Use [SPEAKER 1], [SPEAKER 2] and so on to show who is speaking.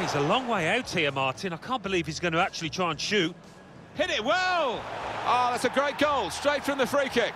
[SPEAKER 1] He's a long way out here, Martin. I can't believe he's going to actually try and shoot.
[SPEAKER 2] Hit it well! Oh, that's a great goal, straight from the free kick.